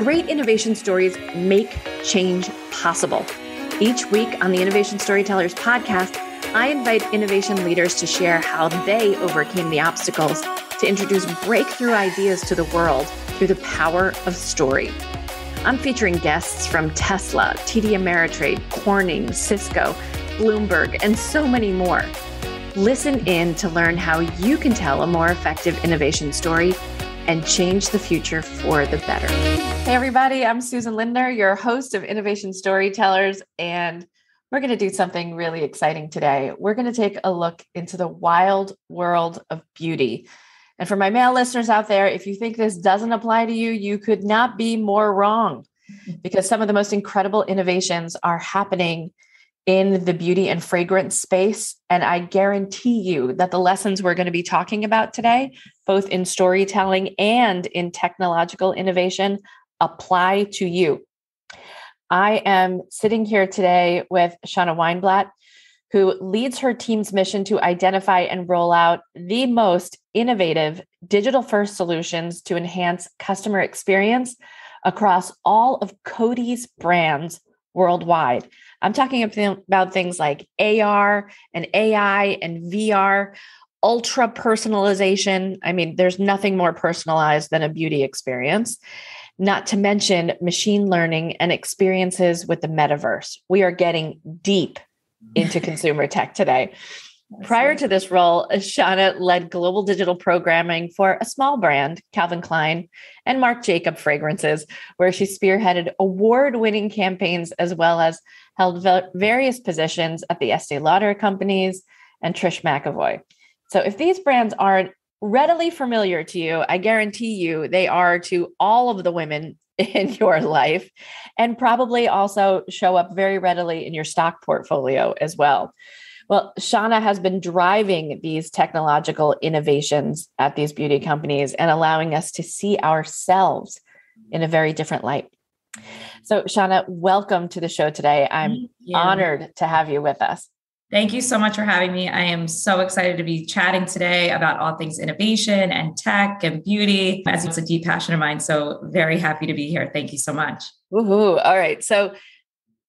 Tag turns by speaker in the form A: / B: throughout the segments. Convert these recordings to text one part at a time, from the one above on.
A: great innovation stories make change possible. Each week on the Innovation Storytellers podcast, I invite innovation leaders to share how they overcame the obstacles to introduce breakthrough ideas to the world through the power of story. I'm featuring guests from Tesla, TD Ameritrade, Corning, Cisco, Bloomberg, and so many more. Listen in to learn how you can tell a more effective innovation story and change the future for the better. Hey, everybody, I'm Susan Lindner, your host of Innovation Storytellers, and we're going to do something really exciting today. We're going to take a look into the wild world of beauty. And for my male listeners out there, if you think this doesn't apply to you, you could not be more wrong because some of the most incredible innovations are happening in the beauty and fragrance space. And I guarantee you that the lessons we're going to be talking about today, both in storytelling and in technological innovation, apply to you. I am sitting here today with Shanna Weinblatt, who leads her team's mission to identify and roll out the most innovative digital first solutions to enhance customer experience across all of Coty's brands worldwide. I'm talking about things like AR and AI and VR, ultra personalization. I mean, there's nothing more personalized than a beauty experience, not to mention machine learning and experiences with the metaverse. We are getting deep into consumer tech today. Prior to this role, Shanna led global digital programming for a small brand, Calvin Klein, and Marc Jacob Fragrances, where she spearheaded award winning campaigns as well as held various positions at the Estee Lauder companies and Trish McEvoy. So, if these brands aren't readily familiar to you, I guarantee you they are to all of the women in your life and probably also show up very readily in your stock portfolio as well. Well, Shanna has been driving these technological innovations at these beauty companies and allowing us to see ourselves in a very different light. So, Shanna, welcome to the show today. I'm honored to have you with us.
B: Thank you so much for having me. I am so excited to be chatting today about all things innovation and tech and beauty, as it's a deep passion of mine. So, very happy to be here. Thank you so much.
A: Woohoo. All right. So,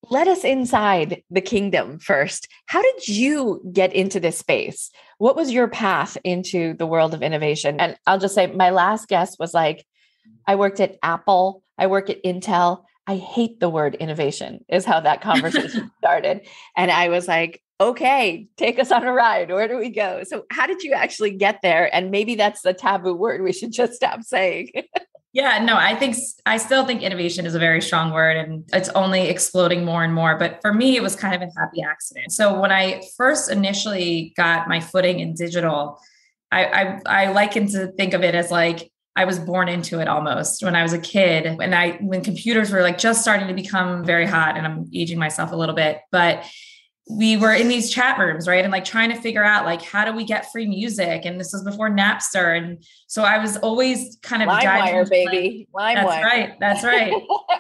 A: let us inside the kingdom first. How did you get into this space? What was your path into the world of innovation? And I'll just say, my last guest was like, I worked at Apple, I work at Intel. I hate the word innovation, is how that conversation started. And I was like, okay, take us on a ride. Where do we go? So, how did you actually get there? And maybe that's the taboo word we should just stop saying.
B: Yeah, no, I think I still think innovation is a very strong word and it's only exploding more and more. But for me, it was kind of a happy accident. So when I first initially got my footing in digital, I, I, I liken to think of it as like I was born into it almost when I was a kid. And I when computers were like just starting to become very hot, and I'm aging myself a little bit, but we were in these chat rooms, right? And like trying to figure out like how do we get free music? And this was before Napster. And so I was always kind of
A: LimeWire, baby.
B: Like, that's right. That's right.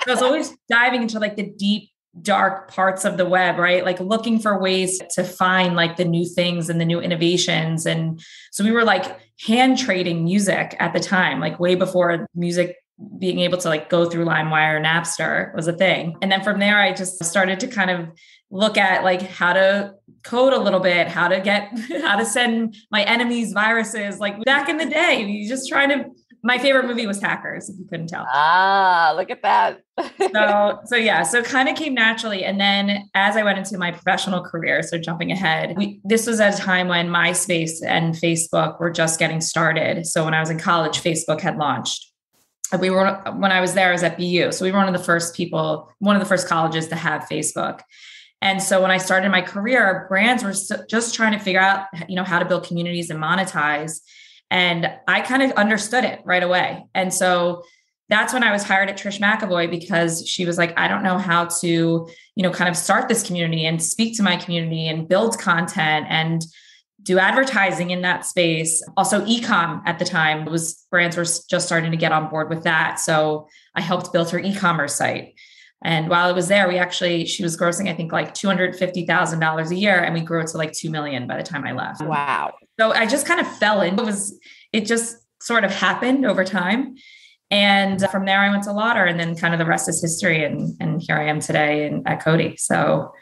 B: so I was always diving into like the deep, dark parts of the web, right? Like looking for ways to find like the new things and the new innovations. And so we were like hand trading music at the time, like way before music being able to like go through LimeWire or Napster was a thing. And then from there, I just started to kind of look at like how to code a little bit, how to get, how to send my enemies viruses. Like back in the day, you just trying to. My favorite movie was Hackers, if you couldn't tell.
A: Ah, look at that.
B: so, so yeah, so it kind of came naturally. And then as I went into my professional career, so jumping ahead, we, this was at a time when MySpace and Facebook were just getting started. So when I was in college, Facebook had launched we were when I was there, I was at BU. So we were one of the first people, one of the first colleges to have Facebook. And so when I started my career, brands were just trying to figure out, you know, how to build communities and monetize. And I kind of understood it right away. And so that's when I was hired at Trish McEvoy because she was like, I don't know how to, you know, kind of start this community and speak to my community and build content and do advertising in that space. Also, ecom at the time was brands were just starting to get on board with that. So I helped build her e-commerce site. And while I was there, we actually, she was grossing, I think like $250,000 a year and we grew it to like 2 million by the time I left.
A: Wow.
B: So I just kind of fell in. It was, it just sort of happened over time. And uh, from there, I went to Lauder, and then kind of the rest is history. And, and here I am today in, at Coty. So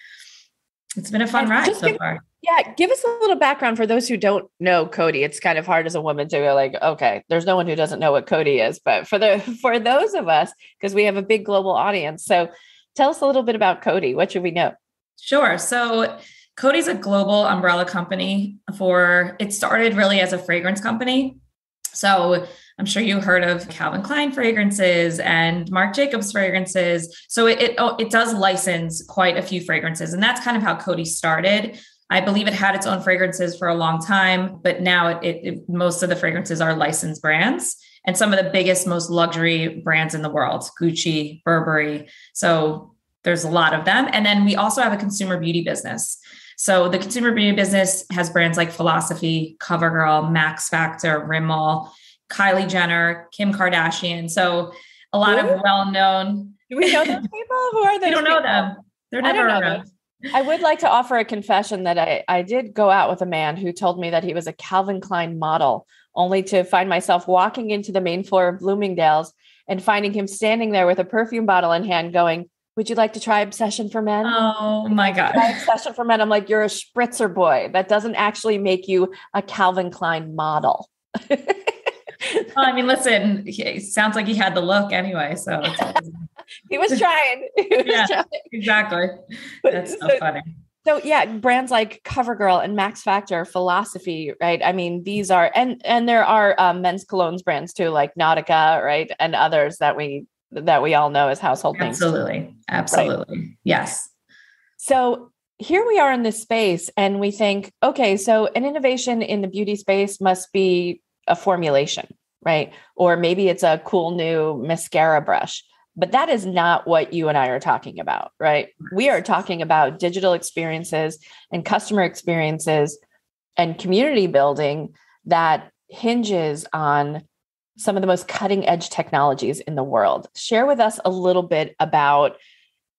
B: it's been a fun ride so
A: give,
B: far.
A: Yeah, give us a little background for those who don't know Coty. It's kind of hard as a woman to go like, okay, there's no one who doesn't know what Coty is, but for the for those of us, because we have a big global audience, so tell us a little bit about Coty. What should we know?
B: Sure. So Coty's a global umbrella company for. It started really as a fragrance company. So I'm sure you heard of Calvin Klein fragrances and Marc Jacobs fragrances. So it, it, oh, it does license quite a few fragrances. And that's kind of how Coty started. I believe it had its own fragrances for a long time, but now it, it, most of the fragrances are licensed brands and some of the biggest, most luxury brands in the world Gucci, Burberry. So there's a lot of them. And then we also have a consumer beauty business. So the consumer beauty business has brands like Philosophy, CoverGirl, Max Factor, Rimmel, Kylie Jenner, Kim Kardashian. So a lot Ooh. of well-known.
A: Do we know those people? Who are they?
B: We don't
A: people?
B: know them. They're never around.
A: I would like to offer a confession that I, I did go out with a man who told me that he was a Calvin Klein model, only to find myself walking into the main floor of Bloomingdale's and finding him standing there with a perfume bottle in hand going, Would you like to try Obsession for Men?
B: Oh my God.
A: Obsession for Men. I'm like, You're a spritzer boy. That doesn't actually make you a Calvin Klein model.
B: well, I mean, listen, he sounds like he had the look anyway. So
A: he was trying. He was
B: yeah, trying. exactly. That's so, so funny.
A: So yeah, brands like CoverGirl and Max Factor, Philosophy, right? I mean, these are and and there are um, men's colognes brands too, like Nautica, right, and others that we that we all know as household
B: Absolutely.
A: things.
B: Absolutely, absolutely, right? yes.
A: So here we are in this space, and we think, okay, so an innovation in the beauty space must be a formulation, right? Or maybe it's a cool new mascara brush. But that is not what you and I are talking about, right? We are talking about digital experiences and customer experiences and community building that hinges on some of the most cutting edge technologies in the world. Share with us a little bit about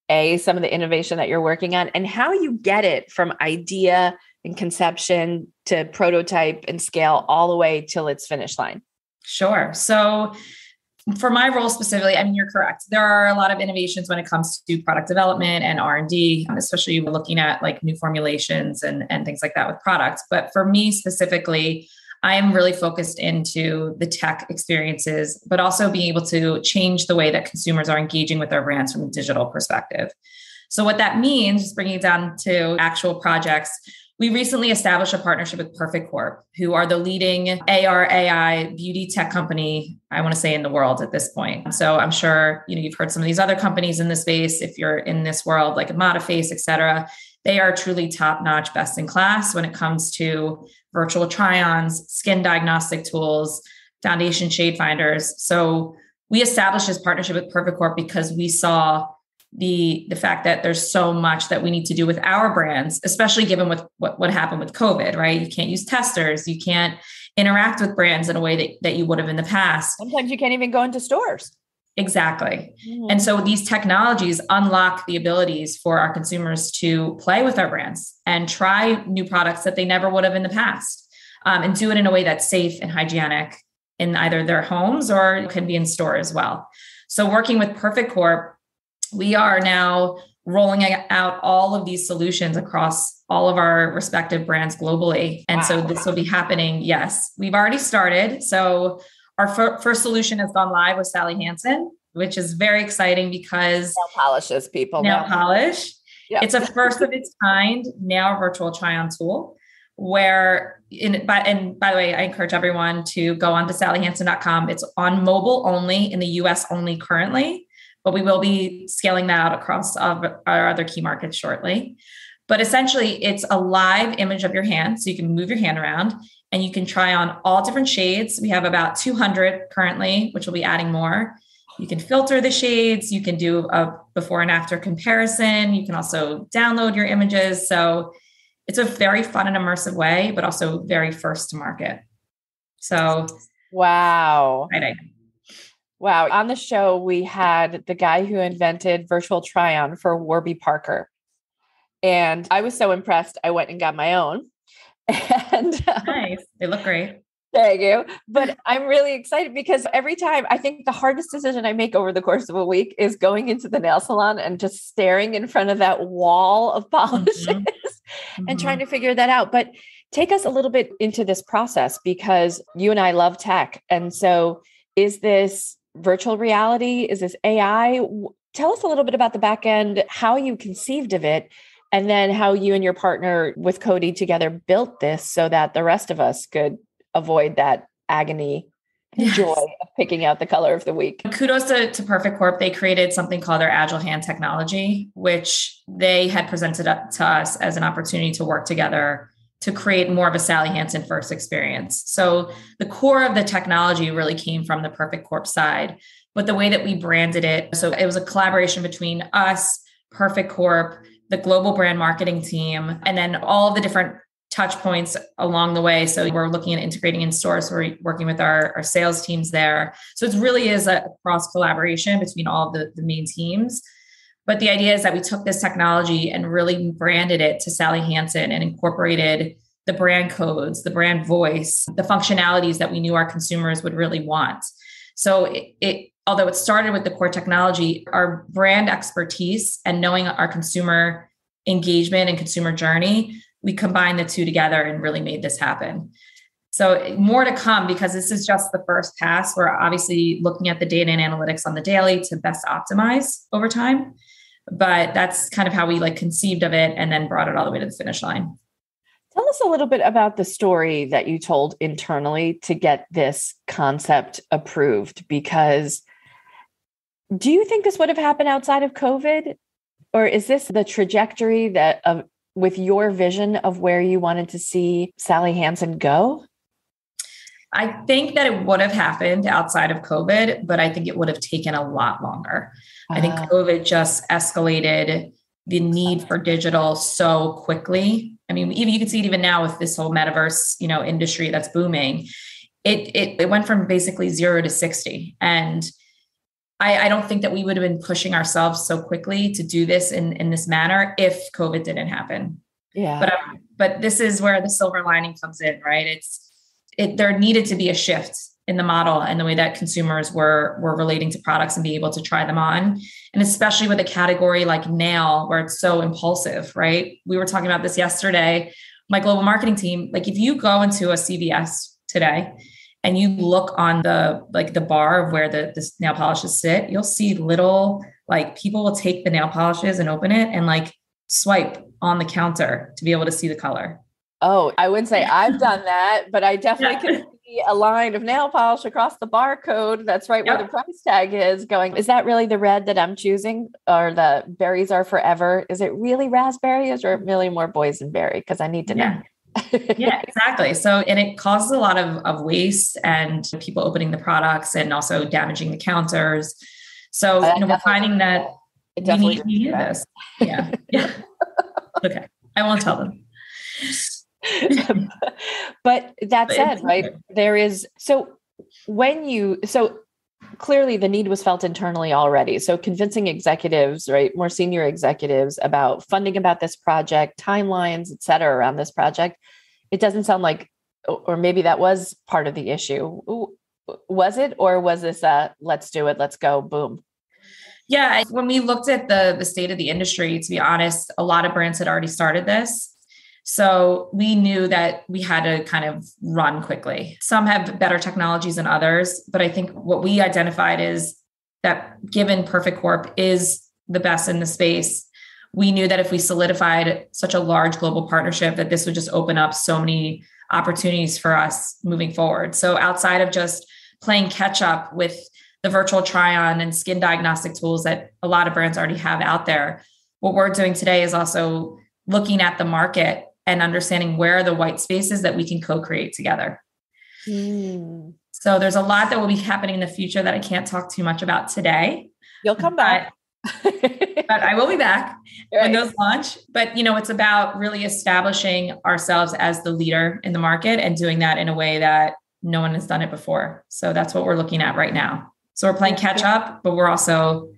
A: a some of the innovation that you're working on and how you get it from idea and conception to prototype and scale all the way till its finish line?
B: Sure. So for my role specifically, I mean, you're correct. There are a lot of innovations when it comes to product development and R&D, um, especially looking at like new formulations and, and things like that with products. But for me specifically, I am really focused into the tech experiences, but also being able to change the way that consumers are engaging with their brands from a digital perspective. So what that means, just bringing it down to actual projects, we recently established a partnership with Perfect Corp, who are the leading AR AI beauty tech company, I want to say in the world at this point. So I'm sure, you know, you've heard some of these other companies in the space. If you're in this world, like ModiFace, et cetera, they are truly top notch, best in class when it comes to virtual try ons, skin diagnostic tools, foundation shade finders. So we established this partnership with Perfect Corp because we saw the the fact that there's so much that we need to do with our brands especially given with what, what happened with covid right? You can't use testers. You can't interact with brands in a way that, that you would have in the past.
A: Sometimes you can't even go into stores
B: exactly mm-hmm. and so these technologies unlock the abilities for our consumers to play with our brands and try new products that they never would have in the past um, and do it in a way that's safe and hygienic in either their homes or can be in store as well so working with perfect corp we are now rolling out all of these solutions across all of our respective brands globally. And wow. so this will be happening. Yes, we've already started. So our f- first solution has gone live with Sally Hansen, which is very exciting because
A: nail polishes people.
B: Nail polish. Yep. It's a first of its kind nail virtual try on tool where in but and by the way, I encourage everyone to go on to sallyhansen.com. It's on mobile only in the US only currently but we will be scaling that out across our other key markets shortly. But essentially, it's a live image of your hand. So you can move your hand around and you can try on all different shades. We have about 200 currently, which we'll be adding more. You can filter the shades. You can do a before and after comparison. You can also download your images. So it's a very fun and immersive way, but also very first to market. So,
A: wow. Exciting. Wow. On the show, we had the guy who invented virtual try on for Warby Parker. And I was so impressed, I went and got my own. And
B: nice. They look great.
A: Thank you. But I'm really excited because every time I think the hardest decision I make over the course of a week is going into the nail salon and just staring in front of that wall of polishes mm-hmm. and mm-hmm. trying to figure that out. But take us a little bit into this process because you and I love tech. And so is this virtual reality? Is this AI? Tell us a little bit about the back end, how you conceived of it, and then how you and your partner with Coty together built this so that the rest of us could avoid that agony and yes. joy of picking out the color of the week.
B: Kudos to, to Perfect Corp. They created something called their Agile Hand Technology, which they had presented up to us as an opportunity to work together to create more of a Sally Hansen first experience. So the core of the technology really came from the Perfect Corp side, but the way that we branded it, so it was a collaboration between us, Perfect Corp, the global brand marketing team, and then all the different touch points along the way. So we're looking at integrating in stores. We're working with our, our sales teams there. So it really is a cross collaboration between all the, the main teams. But the idea is that we took this technology and really branded it to Sally Hansen and incorporated the brand codes, the brand voice, the functionalities that we knew our consumers would really want. So it, it although it started with the core technology, our brand expertise and knowing our consumer engagement and consumer journey, we combined the two together and really made this happen. So more to come because this is just the first pass. We're obviously looking at the data and analytics on the daily to best optimize over time. But that's kind of how we like conceived of it and then brought it all the way to the finish line.
A: Tell us a little bit about the story that you told internally to get this concept approved because do you think this would have happened outside of COVID? Or is this the trajectory that of with your vision of where you wanted to see Sally Hansen go?
B: I think that it would have happened outside of COVID, but I think it would have taken a lot longer. Uh, I think ah. COVID just escalated the need for digital so quickly. I mean, even you can see it even now with this whole metaverse, you know, industry that's booming. It it, it went from basically zero to 60. And I, I, don't think that we would have been pushing ourselves so quickly to do this in, in this manner if COVID didn't happen.
A: Yeah.
B: But um, but this is where the silver lining comes in, right? It's it there needed to be a shift in the model and the way that consumers were were relating to products and be able to try them on. And especially with a category like nail where it's so impulsive, right? We were talking about this yesterday. My global marketing team, like if you go into a CVS today and you look on the like the bar of where the, the nail polishes sit, you'll see little like people will take the nail polishes and open it and like swipe on the counter to be able to see the color.
A: Oh, I wouldn't say I've done that, but I definitely yeah. can see a line of nail polish across the barcode. That's right yep. where the price tag is going. Is that really the red that I'm choosing or the berries are forever? Is it really raspberries or really more boysenberry? Because I need to yeah. know
B: yeah, exactly. So, and it causes a lot of, of waste and people opening the products and also damaging the counters. So, you know, we're finding that we need, we need this. Yeah. Yeah. okay. I won't tell them.
A: but that said, right, there is so when you so clearly the need was felt internally already. So convincing executives, right, more senior executives about funding about this project, timelines, et cetera, around this project, it doesn't sound like, or maybe that was part of the issue. Was it, or was this a let's do it, let's go, boom?
B: Yeah, when we looked at the the state of the industry, to be honest, a lot of brands had already started this. So we knew that we had to kind of run quickly. Some have better technologies than others, but I think what we identified is that given Perfect Corp is the best in the space, we knew that if we solidified such a large global partnership that this would just open up so many opportunities for us moving forward. So outside of just playing catch up with the virtual try on and skin diagnostic tools that a lot of brands already have out there, what we're doing today is also looking at the market and understanding where are the white spaces that we can co-create together. Mm. So there's a lot that will be happening in the future that I can't talk too much about today.
A: You'll come back.
B: but I will be back right. when those launch. But you know, it's about really establishing ourselves as the leader in the market and doing that in a way that no one has done it before. So that's what we're looking at right now. So we're playing catch up, but we're also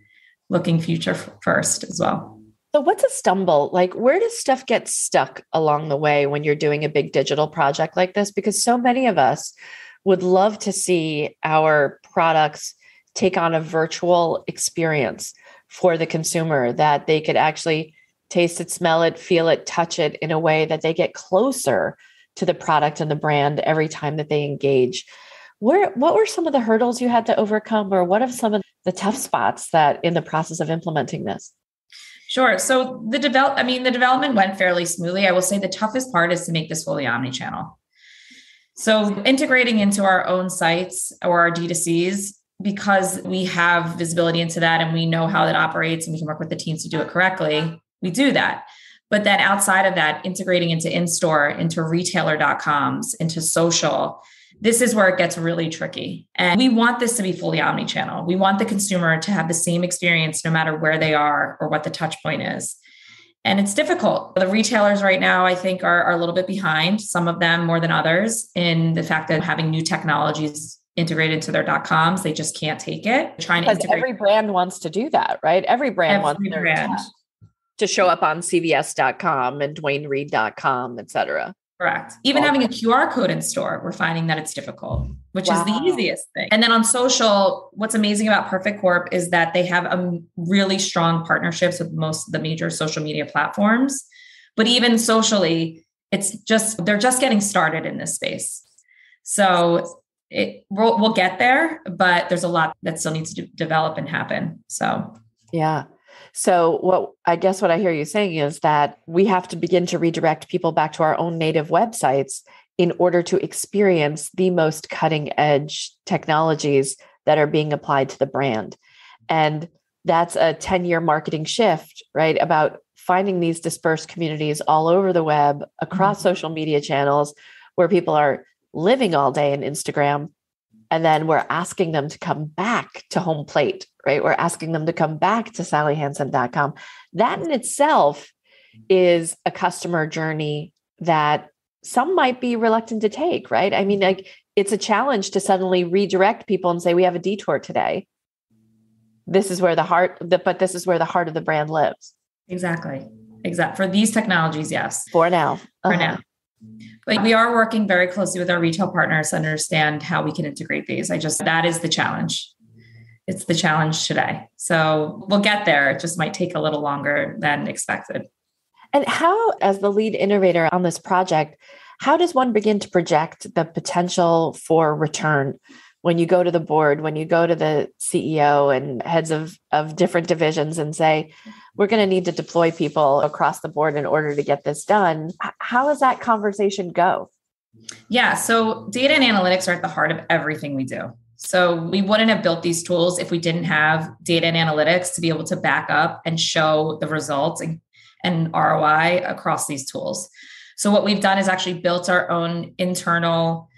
B: looking future first as well.
A: So, what's a stumble? Like, where does stuff get stuck along the way when you're doing a big digital project like this? Because so many of us would love to see our products take on a virtual experience for the consumer that they could actually taste it, smell it, feel it, touch it in a way that they get closer to the product and the brand every time that they engage. Where what were some of the hurdles you had to overcome or what are some of the tough spots that in the process of implementing this?
B: Sure. So the develop I mean the development went fairly smoothly. I will say the toughest part is to make this fully omni-channel. So integrating into our own sites or our D2Cs because we have visibility into that and we know how that operates and we can work with the teams to do it correctly, we do that. But then outside of that, integrating into in store, into retailer.coms, into social, this is where it gets really tricky. And we want this to be fully omni channel. We want the consumer to have the same experience no matter where they are or what the touch point is. And it's difficult. The retailers right now, I think, are, are a little bit behind, some of them more than others, in the fact that having new technologies integrated into their dot coms, they just can't take it.
A: Trying because to integrate. every brand wants to do that, right? Every brand every wants their brand to show up on CVS.com and DuaneReade.com, et cetera.
B: Correct. Even having a QR code in store, we're finding that it's difficult, which wow. is the easiest thing. And then on social, what's amazing about Perfect Corp is that they have a really strong partnerships with most of the major social media platforms. But even socially, it's just they're just getting started in this space. So it, we'll, we'll get there, but there's a lot that still needs to develop and happen. So
A: yeah. So, what I guess what I hear you saying is that we have to begin to redirect people back to our own native websites in order to experience the most cutting edge technologies that are being applied to the brand. And that's a 10 year marketing shift, right? About finding these dispersed communities all over the web, across mm-hmm. social media channels where people are living all day in Instagram and then we're asking them to come back to home plate, right? We're asking them to come back to sallyhansen.com. That in itself is a customer journey that some might be reluctant to take, right? I mean, like it's a challenge to suddenly redirect people and say, we have a detour today. This is where the heart, but this is where the heart of the brand lives.
B: Exactly. Exactly. For these technologies, yes.
A: For now.
B: Uh-huh. For now. But we are working very closely with our retail partners to understand how we can integrate these. I just, that is the challenge. It's the challenge today. So we'll get there. It just might take a little longer than expected.
A: And how, as the lead innovator on this project, how does one begin to project the potential for return when you go to the board, when you go to the CEO and heads of, of different divisions and say, we're going to need to deploy people across the board in order to get this done. How does that conversation go?
B: Yeah, so data and analytics are at the heart of everything we do. So we wouldn't have built these tools if we didn't have data and analytics to be able to back up and show the results and, and ROI across these tools. So what we've done is actually built our own internal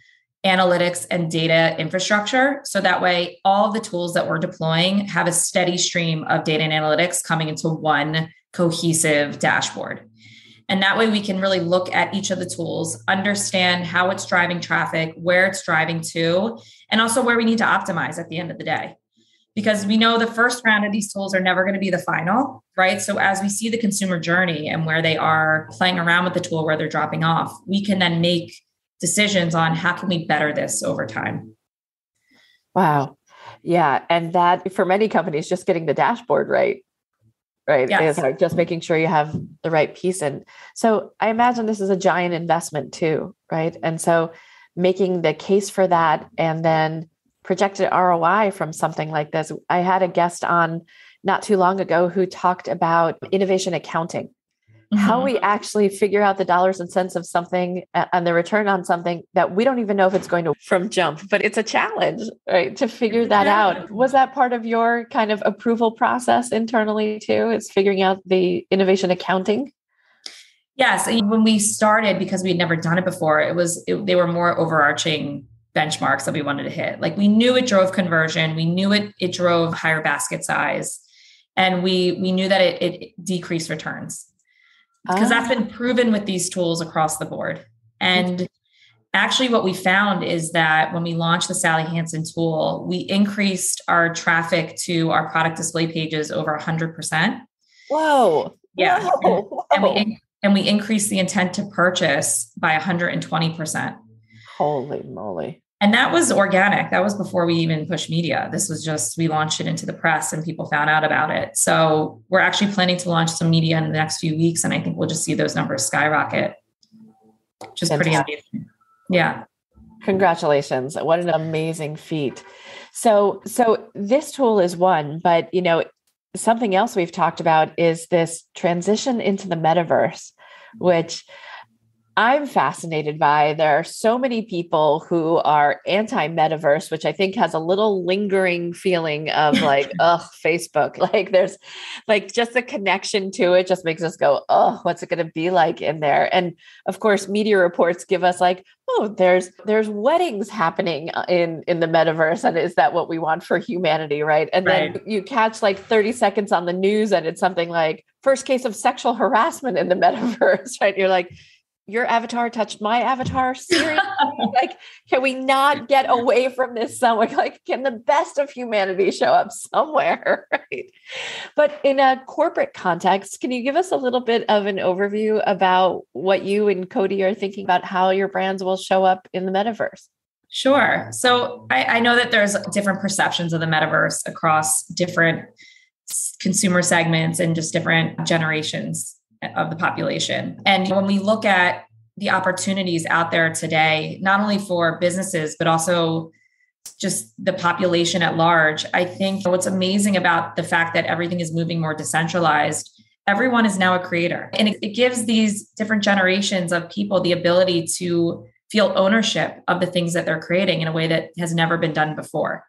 B: analytics and data infrastructure. So that way, all the tools that we're deploying have a steady stream of data and analytics coming into one cohesive dashboard. And that way, we can really look at each of the tools, understand how it's driving traffic, where it's driving to, and also where we need to optimize at the end of the day. Because we know the first round of these tools are never going to be the final, right? So, as we see the consumer journey and where they are playing around with the tool, where they're dropping off, we can then make decisions on how can we better this over time.
A: Wow. Yeah. And that for many companies, just getting the dashboard right, right? Yes. Is just making sure you have the right piece. And so I imagine this is a giant investment too, right? And so making the case for that and then projected ROI from something like this. I had a guest on not too long ago who talked about innovation accounting mm-hmm. how we actually figure out the dollars and cents of something and the return on something that we don't even know if it's going to from jump but it's a challenge right to figure that yeah. out was that part of your kind of approval process internally too is figuring out the innovation accounting
B: yes when we started because we had never done it before it was it, they were more overarching benchmarks that we wanted to hit like we knew it drove conversion we knew it it drove higher basket size and we we knew that it, it decreased returns because that's been ah. proven with these tools across the board. And actually, what we found is that when we launched the Sally Hansen tool, we increased our traffic to our product display pages over 100%.
A: Whoa.
B: Yeah. Whoa. And, and, we, and we increased the intent to purchase by 120%.
A: Holy moly.
B: And that was organic. That was before we even pushed media. This was just, we launched it into the press and people found out about it. So we're actually planning to launch some media in the next few weeks. And I think we'll just see those numbers skyrocket. Just pretty amazing. Yeah.
A: Congratulations. What an amazing feat. So, so this tool is one, but you know, something else we've talked about is this transition into the metaverse, which I'm fascinated by. There are so many people who are anti metaverse, which I think has a little lingering feeling of like, oh, Facebook. Like there's like just the connection to it just makes us go, oh, what's it going to be like in there? And of course, media reports give us like, oh, there's there's weddings happening uh, in in the metaverse, and is that what we want for humanity, right? And right. then you catch like 30 seconds on the news, and it's something like first case of sexual harassment in the metaverse, right? You're like your avatar touched my avatar seriously like can we not get away from this somewhere? Like can the best of humanity show up somewhere right? But in a corporate context can you give us a little bit of an overview about what you and Coty are thinking about how your brands will show up in the metaverse?
B: Sure. So i, I know that there's different perceptions of the metaverse across different consumer segments and just different generations of the population. And when we look at the opportunities out there today, not only for businesses, but also just the population at large, I think what's amazing about the fact that everything is moving more decentralized, everyone is now a creator. And it, gives these different generations of people the ability to feel ownership of the things that they're creating in a way that has never been done before.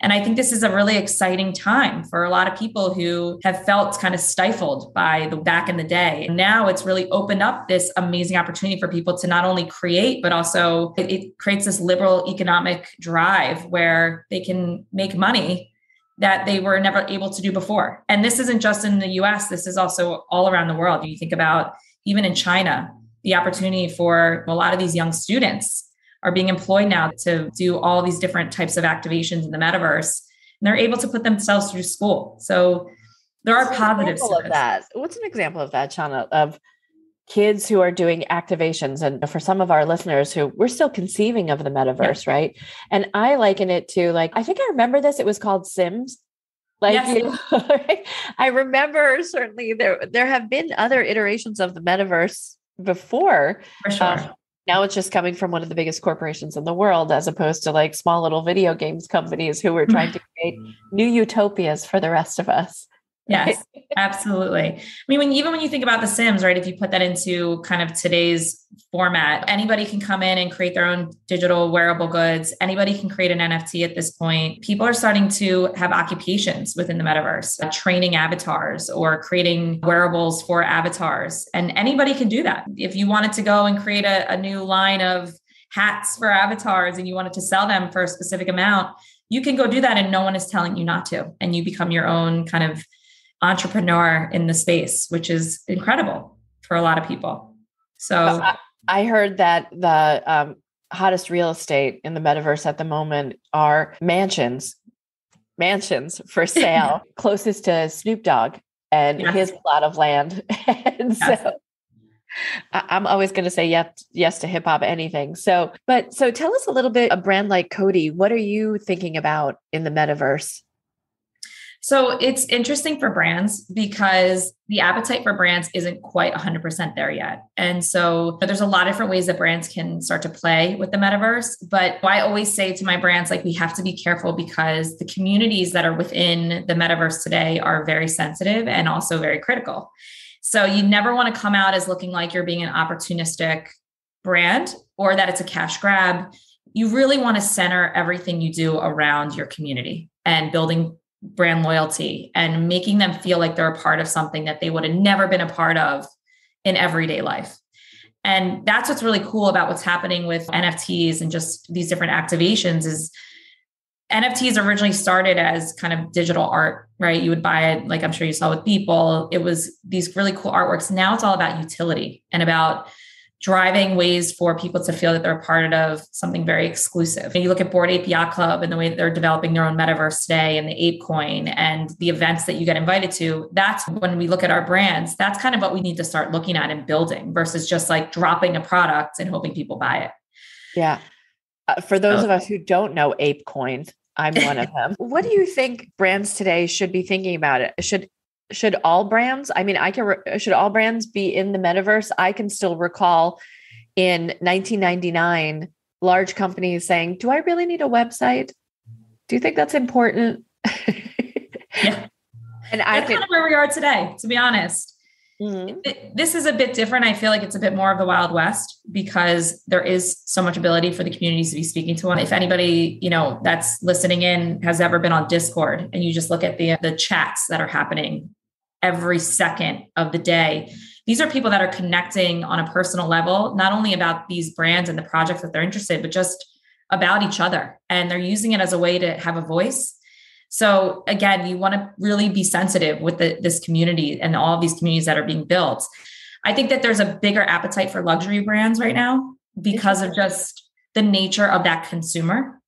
B: And I think this is a really exciting time for a lot of people who have felt kind of stifled by the back in the day. Now it's really opened up this amazing opportunity for people to not only create, but also it, it creates this liberal economic drive where they can make money that they were never able to do before. And this isn't just in the US, this is also all around the world. You think about even in China, the opportunity for a lot of these young students are being employed now to do all these different types of activations in the metaverse and they're able to put themselves through school. So there are positives
A: of that? What's an example of that Shanna, of kids who are doing activations? And for some of our listeners who we're still conceiving of the metaverse yeah. right? And i liken it to like i think i remember this it was called sims. Like yes. you know, i remember certainly there there have been other iterations of the metaverse before
B: for sure. Um,
A: now it's just coming from one of the biggest corporations in the world as opposed to like small little video games companies who were trying to create new utopias for the rest of us
B: Yes, absolutely. I mean, when even when you think about The Sims, right? If you put that into kind of today's format, anybody can come in and create their own digital wearable goods. Anybody can create an NFT at this point. People are starting to have occupations within the metaverse, uh, training avatars or creating wearables for avatars. And anybody can do that. If you wanted to go and create a, a new line of hats for avatars and you wanted to sell them for a specific amount, you can go do that and no one is telling you not to. And you become your own kind of entrepreneur in the space, which is incredible for a lot of people. So
A: I heard that the um, hottest real estate in the metaverse at the moment are mansions, mansions for sale closest to Snoop Dogg and yes. his plot of land. and yes. so I'm always going to say yes, yes to hip hop, anything. So, but so tell us a little bit, a brand like Coty. what are you thinking about in the metaverse?
B: So it's interesting for brands because the appetite for brands isn't quite 100% there yet. And so there's a lot of different ways that brands can start to play with the metaverse. But I always say to my brands, like, we have to be careful because the communities that are within the metaverse today are very sensitive and also very critical. So you never want to come out as looking like you're being an opportunistic brand or that it's a cash grab. You really want to center everything you do around your community and building brand loyalty and making them feel like they're a part of something that they would have never been a part of in everyday life. And that's what's really cool about what's happening with NFTs and just these different activations is NFTs originally started as kind of digital art, right? You would buy it, like I'm sure you saw with people. It was these really cool artworks. Now it's all about utility and about driving ways for people to feel that they're part of something very exclusive. And you look at Bored Ape Yacht Club and the way that they're developing their own metaverse today and the Ape Coin and the events that you get invited to. That's when we look at our brands, that's kind of what we need to start looking at and building versus just like dropping a product and hoping people buy it.
A: Yeah. Uh, for those oh. of us who don't know ApeCoin, I'm one of them. what do you think brands today should be thinking about it? Should should all brands? I mean, I can re- should all brands be in the metaverse? I can still recall in 1999 large companies saying, "Do I really need a website? Do you think that's important?"
B: yeah. And I that's kind of where we are today, to be honest. Mm-hmm. This is a bit different. I feel like it's a bit more of the Wild West because there is so much ability for the communities to be speaking to one. If anybody, you know, that's listening in has ever been on Discord and you just look at the the chats that are happening every second of the day, these are people that are connecting on a personal level, not only about these brands and the projects that they're interested, in, but just about each other. And they're using it as a way to have a voice so again, you want to really be sensitive with the, this community and all these communities that are being built. I think that there's a bigger appetite for luxury brands right now because of just the nature of that consumer.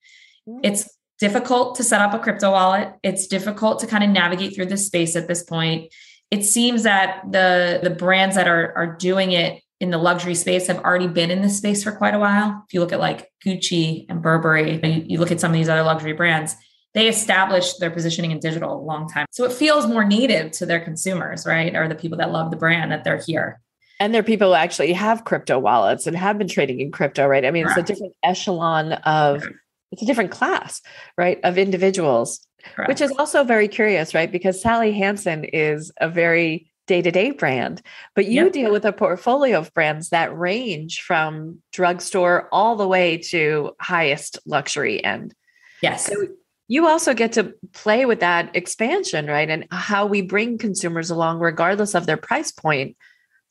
B: It's difficult to set up a crypto wallet. It's difficult to kind of navigate through this space at this point. It seems that the the brands that are are doing it in the luxury space have already been in this space for quite a while. If you look at like Gucci and Burberry, you, you look at some of these other luxury brands, they established their positioning in digital a long time. So it feels more native to their consumers, right? Or the people that love the brand that they're here.
A: And there are people who actually have crypto wallets and have been trading in crypto, right? I mean, Correct. it's a different echelon of, it's a different class, right, of individuals, Correct. which is also very curious, right? Because Sally Hansen is a very day to day brand, but you yep. deal with a portfolio of brands that range from drugstore all the way to highest luxury end.
B: Yes. So
A: you also get to play with that expansion, right? And how we bring consumers along, regardless of their price point,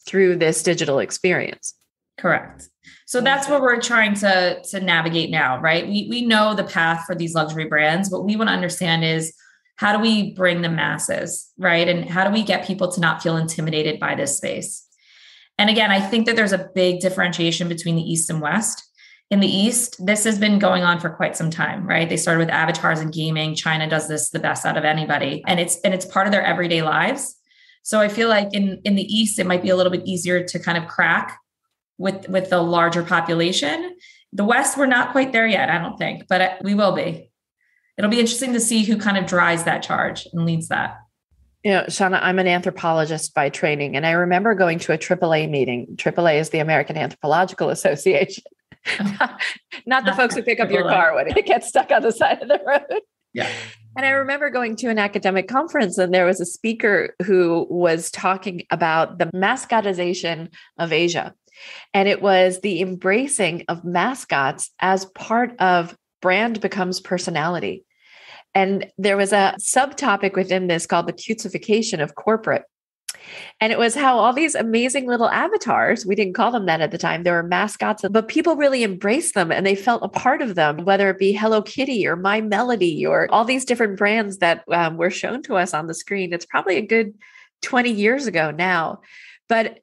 A: through this digital experience.
B: Correct. So that's what we're trying to, to navigate now, right? We, we know the path for these luxury brands. What we want to understand is how do we bring the masses, right? And how do we get people to not feel intimidated by this space? And again, I think that there's a big differentiation between the East and West in the East, this has been going on for quite some time, right? They started with avatars and gaming. China does this the best out of anybody. And it's and it's part of their everyday lives. So I feel like in in the East, it might be a little bit easier to kind of crack with with the larger population. The West, we're not quite there yet, I don't think, but uh, we will be. It'll be interesting to see who kind of drives that charge and leads that.
A: You know, Shanna, I'm an anthropologist by training, and I remember going to a AAA meeting. AAA is the American Anthropological Association. not the folks who pick up your car when it gets stuck on the side of the road.
B: Yeah.
A: And I remember going to an academic conference, and there was a speaker who was talking about the mascotization of Asia. And it was the embracing of mascots as part of brand becomes personality. And there was a subtopic within this called the cutesification of corporate. And it was how all these amazing little avatars, we didn't call them that at the time, they were mascots, but people really embraced them and they felt a part of them, whether it be Hello Kitty or My Melody or all these different brands that um, were shown to us on the screen. It's probably a good 20 years ago now. But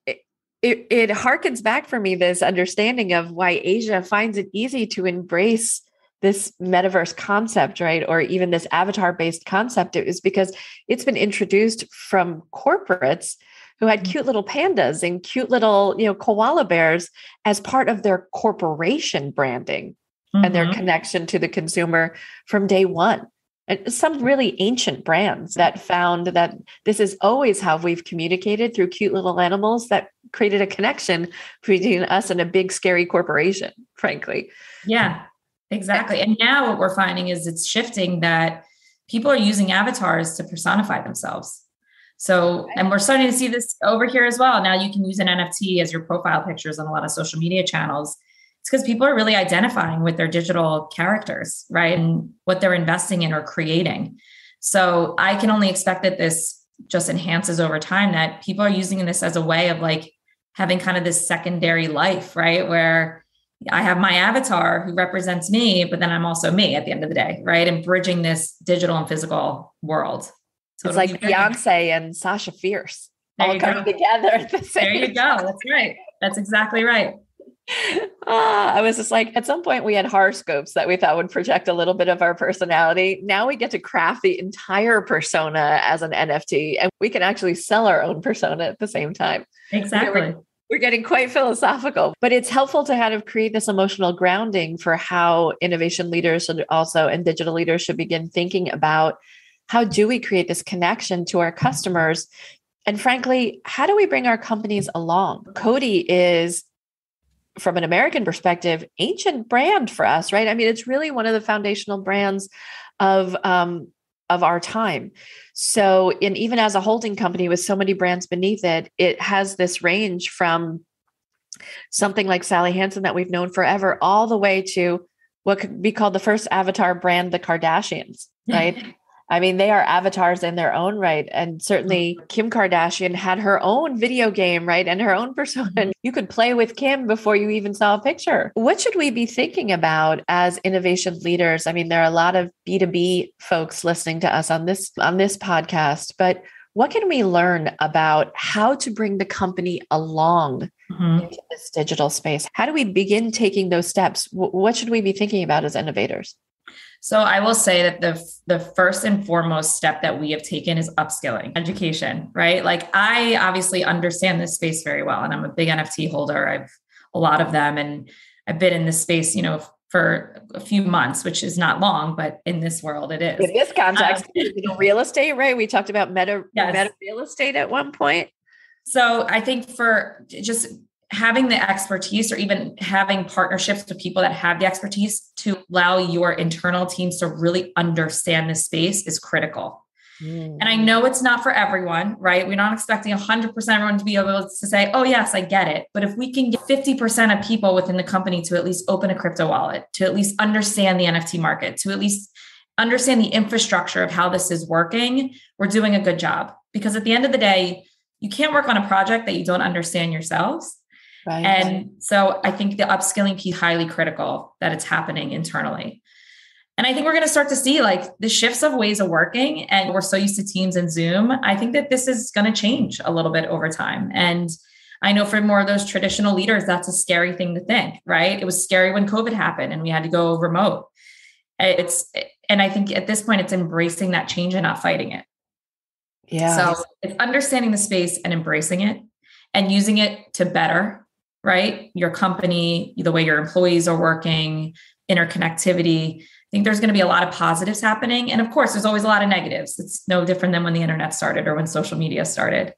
A: it, it harkens back for me this understanding of why Asia finds it easy to embrace this metaverse concept, right? Or even this avatar based concept, it was because it's been introduced from corporates who had mm-hmm. cute little pandas and cute little, you know, koala bears as part of their corporation branding mm-hmm. and their mm-hmm. connection to the consumer from day one. And some really ancient brands that found that this is always how we've communicated through cute little animals that created a connection between us and a big, scary corporation, frankly.
B: Yeah. Exactly. And now what we're finding is it's shifting that people are using avatars to personify themselves. So, and we're starting to see this over here as well. Now you can use an NFT as your profile pictures on a lot of social media channels. It's because people are really identifying with their digital characters, right? And what they're investing in or creating. So I can only expect that this just enhances over time, that people are using this as a way of like having kind of this secondary life, right? Where I have my avatar who represents me, but then I'm also me at the end of the day, right? And bridging this digital and physical world.
A: So it's like Beyonce and Sasha Fierce there all coming go. together at the same
B: There you go. That's right. That's exactly right.
A: Ah, I was just like, at some point we had horoscopes that we thought would project a little bit of our personality. Now we get to craft the entire persona as an NFT and we can actually sell our own persona at the same time.
B: Exactly.
A: we're getting quite philosophical, but it's helpful to kind of create this emotional grounding for how innovation leaders should also and digital leaders should begin thinking about how do we create this connection to our customers? And frankly, how do we bring our companies along? Coty is from an American perspective, ancient brand for us, right? I mean, it's really one of the foundational brands of um, of our time. So, and even as a holding company with so many brands beneath it, it has this range from something like Sally Hansen that we've known forever, all the way to what could be called the first avatar brand, the Kardashians, right? I mean, they are avatars in their own right. And certainly mm-hmm. Kim Kardashian had her own video game, right? And her own persona. Mm-hmm. You could play with Kim before you even saw a picture. What should we be thinking about as innovation leaders? I mean, there are a lot of B2B folks listening to us on this on this podcast, but what can we learn about how to bring the company along mm-hmm. into this digital space? How do we begin taking those steps? What should we be thinking about as innovators?
B: So I will say that the the first and foremost step that we have taken is upskilling education, right? Like I obviously understand this space very well and I'm a big NFT holder. I've a lot of them and I've been in this space, you know, for a few months, which is not long, but in this world it is.
A: In this context, um, you know, real estate, right? We talked about meta, yes. meta real estate at one point.
B: So I think for just having the expertise or even having partnerships with people that have the expertise to allow your internal teams to really understand the space is critical. Mm. And I know it's not for everyone, right? We're not expecting 100% everyone to be able to say, oh, yes, I get it. But if we can get 50% of people within the company to at least open a crypto wallet, to at least understand the NFT market, to at least understand the infrastructure of how this is working, we're doing a good job. Because at the end of the day, you can't work on a project that you don't understand yourselves. Right. And so I think the upskilling piece highly critical that it's happening internally. And I think we're going to start to see like the shifts of ways of working. And we're so used to Teams and Zoom. I think that this is going to change a little bit over time. And I know for more of those traditional leaders, that's a scary thing to think, right? It was scary when COVID happened and we had to go remote. Eh, it's, eh, and I think at this point, it's embracing that change and not fighting it. Yeah. So it's understanding the space and embracing it and using it to better right? Your company, the way your employees are working, interconnectivity. I think there's going to be a lot of positives happening. And of course, there's always a lot of negatives. It's no different than when the internet started or when social media started.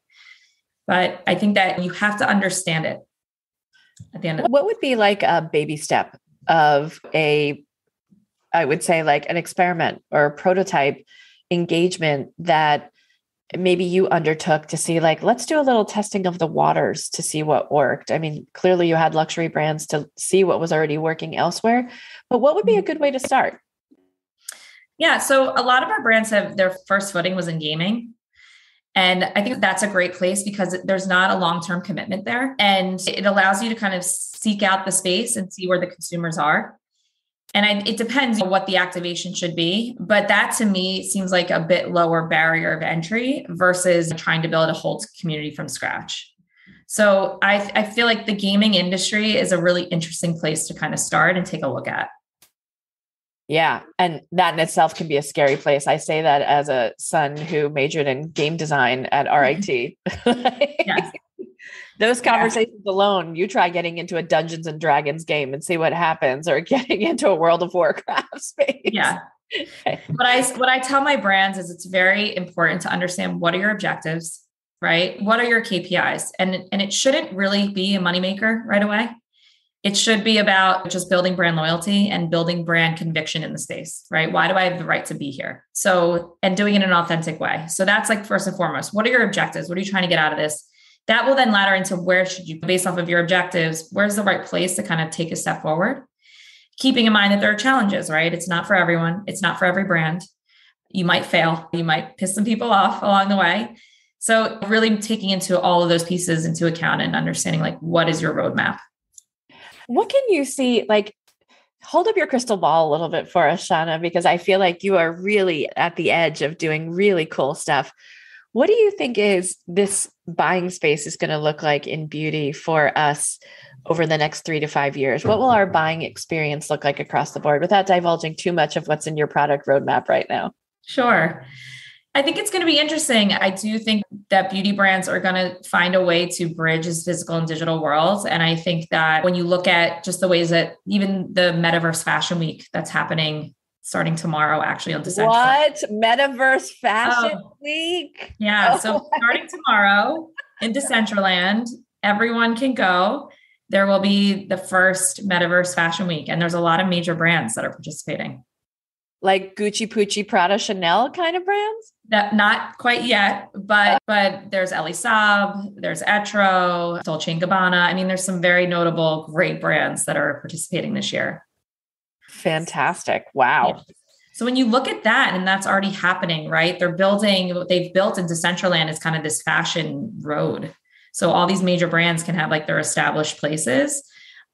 B: But I think that you have to understand it at the end of
A: What would be like a baby step of a, I would say, like an experiment or prototype engagement that maybe you undertook to see like let's do a little testing of the waters to see what worked. I mean clearly you had luxury brands to see what was already working elsewhere but what would be a good way to start?
B: Yeah so a lot of our brands have their first footing was in gaming. And i think that's a great place because there's not a long-term commitment there. And it allows you to kind of seek out the space and see where the consumers are and I, it depends on what the activation should be. But that to me seems like a bit lower barrier of entry versus trying to build a whole community from scratch. So I, I feel like the gaming industry is a really interesting place to kind of start and take a look at.
A: Yeah. And that in itself can be a scary place. I say that as a son who majored in game design at RIT. yes those conversations yeah. alone, you try getting into a Dungeons and Dragons game and see what happens, or getting into a World of Warcraft space.
B: Yeah. what I what I tell my brands is it's very important to understand what are your objectives, right? What are your KPIs? And, and it shouldn't really be a moneymaker right away. It should be about just building brand loyalty and building brand conviction in the space, right? Why do I have the right to be here? So, and doing it in an authentic way. So that's like first and foremost. What are your objectives? What are you trying to get out of this? That will then ladder into where should you based off of your objectives where's the right place to kind of take a step forward? Keeping in mind that there are challenges right? It's not for everyone. It's not for every brand. You might fail. You might piss some people off along the way. So really taking into all of those pieces into account and understanding like what is your roadmap?
A: What can you see like hold up your crystal ball a little bit for us Shanna because i feel like you are really at the edge of doing really cool stuff. What do you think is this buying space is going to look like in beauty for us over the next three to five years? What will our mm-hmm. buying experience look like across the board without divulging too much of what's in your product roadmap right now?
B: Sure. I think it's going to be interesting. I do think that beauty brands are going to find a way to bridge this physical and digital worlds. And I think that when you look at just the ways that even the metaverse fashion week that's happening starting tomorrow, actually on December.
A: What metaverse fashion oh. week?
B: Yeah. Oh. So starting tomorrow in Decentraland, everyone can go. There will be the first metaverse fashion week, and there's a lot of major brands that are participating
A: like Gucci, Pucci, Prada, Chanel kind of brands?
B: That not quite yet, but oh. but there's Elie Saab, there's Etro, Dolce and Gabbana. I mean, there's some very notable, great brands that are participating this year.
A: Fantastic! Wow. Yeah.
B: So when you look at that, and that's already happening, right? They're building what they've built in Decentraland is kind of this fashion road. So all these major brands can have like their established places.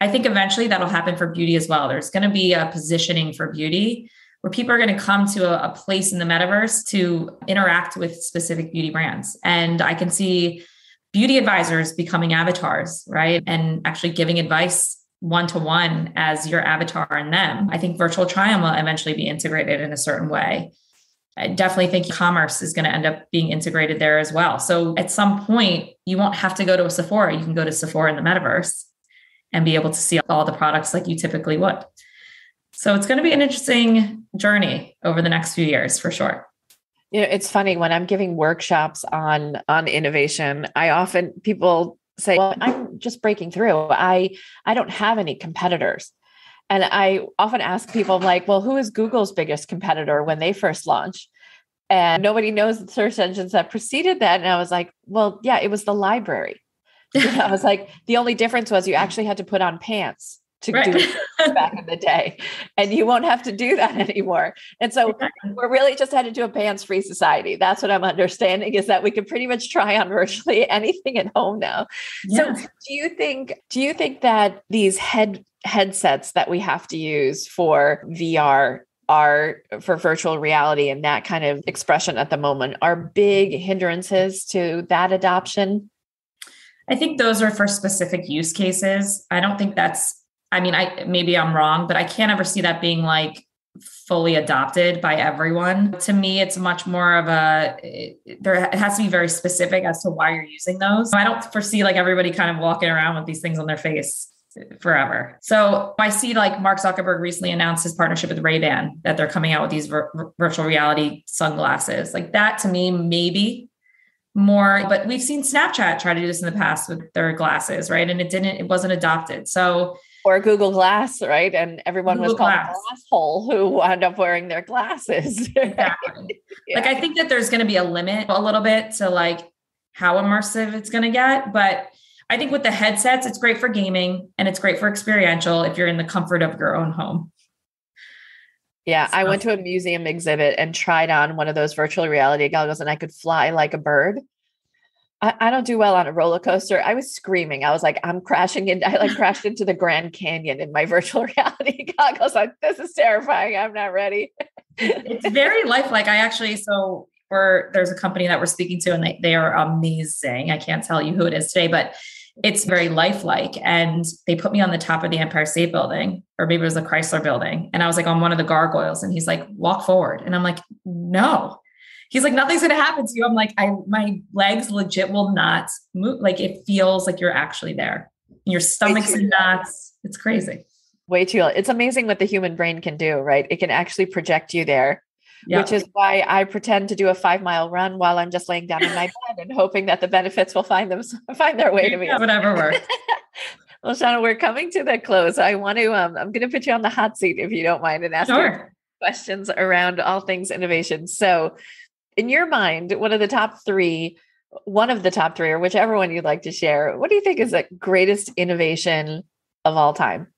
B: I think eventually that'll happen for beauty as well. There's going to be a positioning for beauty where people are going to come to a, a, place in the metaverse to interact with specific beauty brands. And I can see beauty advisors becoming avatars, right? And actually giving advice one to one as your avatar and them. I think virtual try on will eventually be integrated in a certain way. I definitely think commerce is going to end up being integrated there as well. So at some point, you won't have to go to a Sephora. You can go to Sephora in the metaverse and be able to see all the products like you typically would. So it's going to be an interesting journey over the next few years for sure.
A: You know, it's funny when I'm giving workshops on on innovation, I often people say, "Well, I'm just breaking through. I I don't have any competitors." And I often ask people like, "Well, who is Google's biggest competitor when they first launched?" And nobody knows the search engines that preceded that. And I was like, "Well, yeah, it was the library." I was like, the only difference was you actually had to put on pants to right. do back in the day. And you won't have to do that anymore. And so exactly. we're really just headed to a pants free society. That's what I'm understanding is that we can pretty much try on virtually anything at home now. Yeah. So do you think, do you think that these head headsets that we have to use for VR are for virtual reality and that kind of expression at the moment are big hindrances to that adoption?
B: I think those are for specific use cases. I don't think that's I mean, I maybe I'm wrong, but I can't ever see that being like fully adopted by everyone. To me, it's much more of a there it has to be very specific as to why you're using those. I don't foresee like everybody kind of walking around with these things on their face forever. So I see like Mark Zuckerberg recently announced his partnership with Ray-Ban that they're coming out with these vir- virtual reality sunglasses. Like that to me maybe more but we've seen Snapchat try to do this in the past with their glasses, right? And it didn't it wasn't adopted. So
A: or Google Glass, right? And everyone Google was called Glass. a glass who wound up wearing their glasses.
B: exactly. yeah. Like I think that there's going to be a limit a little bit to like how immersive it's going to get, but I think with the headsets, it's great for gaming and it's great for experiential if you're in the comfort of your own home.
A: Yeah, so. I went to a museum exhibit and tried on one of those virtual reality goggles and I could fly like a bird. I, I, don't do well on a roller coaster. I was screaming. I was like, I'm crashing in. I like crashed into the Grand Canyon in my virtual reality goggles. Like, this is terrifying. I'm not ready.
B: it's very lifelike. I actually, so we're, there's a company that we're speaking to and they, they are amazing. I can't tell you who it is today, but it's very lifelike. And they put me on the top of the Empire State Building, or maybe it was the Chrysler building. And I was like on one of the gargoyles and he's like, walk forward. And I'm like, no, he's like, nothing's gonna happen to you. I'm like, I my legs legit will not move. Like it feels like you're actually there. Your stomach's in knots. It's crazy.
A: Way too. It's amazing what the human brain can do, right? It can actually project you there. Yep. Which is why I pretend to do a five mile run while I'm just laying down in my bed and hoping that the benefits will find them find their way to me.
B: whatever works.
A: well, Shanna, we're coming to the close. I want to um, I'm going to put you on the hot seat if you don't mind and ask sure. questions around all things innovation. So, in your mind, one of the top three, one of the top three, or whichever one you'd like to share, what do you think is the greatest innovation of all time?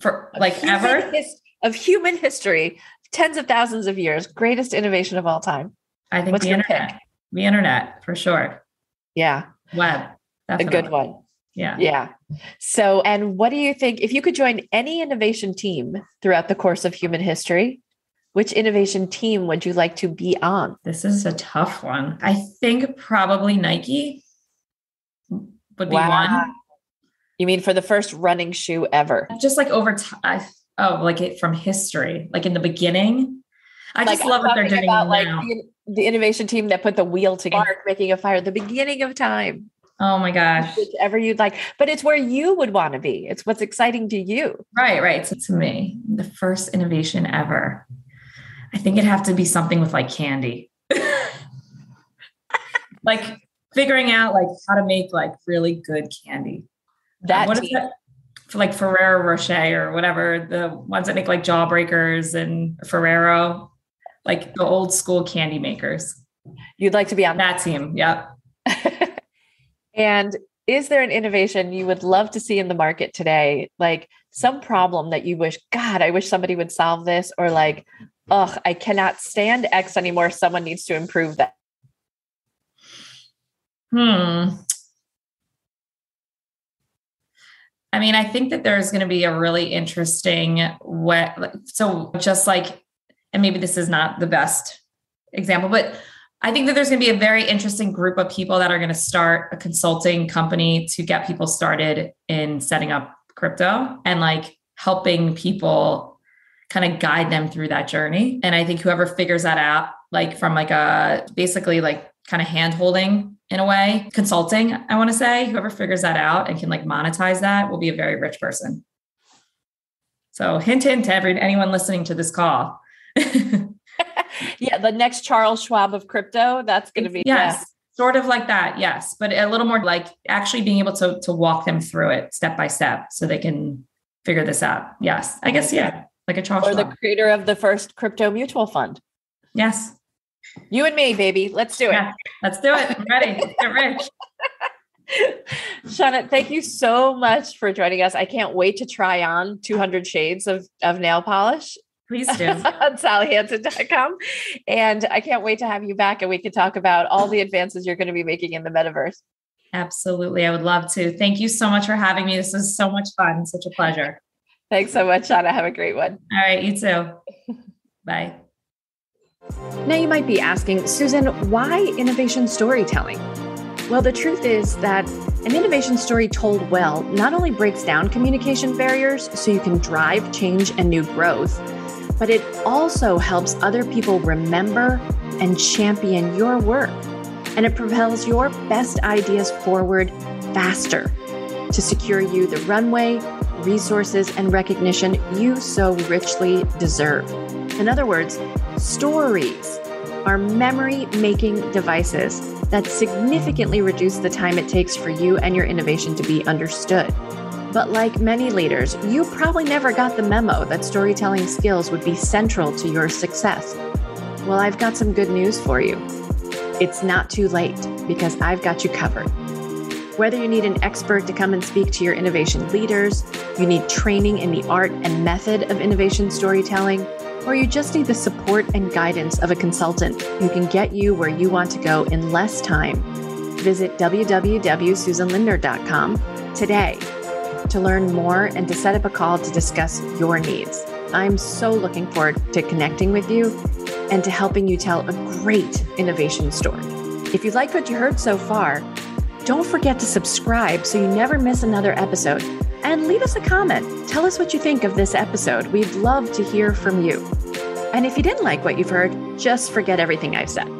B: For like of ever?
A: His, of human history, tens of thousands of years, greatest innovation of all time.
B: I think What's the internet. Pick? The internet for sure.
A: Yeah.
B: Web.
A: Definitely. A good one.
B: Yeah.
A: Yeah. So, and what do you think if you could join any innovation team throughout the course of human history, which innovation team would you like to be on?
B: This is a tough one. I think probably Nike would be wow. one.
A: You mean for the first running shoe ever?
B: Just like over time. Oh, like it from history, like in the beginning. I like, just love what they're doing about, now.
A: Like the,
C: the innovation team that put the wheel together, making a fire, the beginning of time.
B: Oh my gosh.
C: Whichever you'd like. But it's where you would want to be. It's what's exciting to you.
B: Right, right. So to me, the first innovation ever. I think it'd have to be something with like candy. like figuring out like how to make like really good candy.
C: Um, that,
B: what is that? For like Ferrero Rocher or whatever, the ones that make like jawbreakers and Ferrero, like the old school candy makers.
C: You'd like to be on
B: that team. Yep.
C: And is there an innovation you would love to see in the market today? Like some problem that you wish, God, I wish somebody would solve this, or like, oh, I cannot stand X anymore. Someone needs to improve that.
B: Hmm. I mean, I think that there's going to be a really interesting what so just like and maybe this is not the best example, but I think that there's going to be a very interesting group of people that are going to start a consulting company to get people started in setting up crypto and like helping people kind of guide them through that journey. And I think whoever figures that out, like from like a basically like kind of hand holding in a way, consulting, I want to say, whoever figures that out and can like monetize that will be a very rich person. So hint, hint to every, anyone listening to this call.
C: yeah, the next Charles Schwab of crypto. That's going to be
B: yes, yeah. sort of like that. Yes, but a little more like actually being able to to walk them through it step by step, so they can figure this out. Yes, I guess yeah, like a Charles.
C: Or the creator of the first crypto mutual fund.
B: Yes.
C: You and me, baby. Let's do it. Yeah,
B: let's do it. I'm ready. Get rich.
C: Shanna, thank you so much for joining us. I can't wait to try on 200 shades of, of nail polish
B: Please do.
C: on sallyhansen.com. And I can't wait to have you back and we can talk about all the advances you're going to be making in the metaverse.
B: Absolutely. I would love to. Thank you so much for having me. This was so much fun. Such a pleasure.
C: Thanks so much, Shanna. Have a great one.
B: All right. You too. Bye.
A: Now you might be asking, Susan, why innovation storytelling? Well, the truth is that an innovation story told well not only breaks down communication barriers so you can drive change and new growth, but it also helps other people remember and champion your work. And it propels your best ideas forward faster to secure you the runway, resources, and recognition you so richly deserve. In other words, stories are memory making devices that significantly reduce the time it takes for you and your innovation to be understood. But like many leaders, you probably never got the memo that storytelling skills would be central to your success. Well, I've got some good news for you. It's not too late because I've got you covered. Whether you need an expert to come and speak to your innovation leaders, you need training in the art and method of innovation storytelling, or you just need the support and guidance of a consultant who can get you where you want to go in less time, visit www.susanlindner.com today to learn more and to set up a call to discuss your needs. I'm so looking forward to connecting with you and to helping you tell a great innovation story. If you liked what you heard so far, don't forget to subscribe so you never miss another episode. And leave us a comment. Tell us what you think of this episode. We'd love to hear from you. And if you didn't like what you've heard, just forget everything I've said.